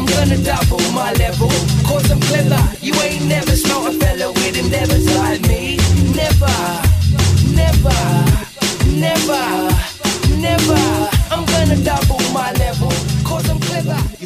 I'm gonna double my level. Cause I'm clever. You ain't never smelt a fella with endeavors like me. Never, never, never, never. I'm gonna double my level. Cause I'm clever.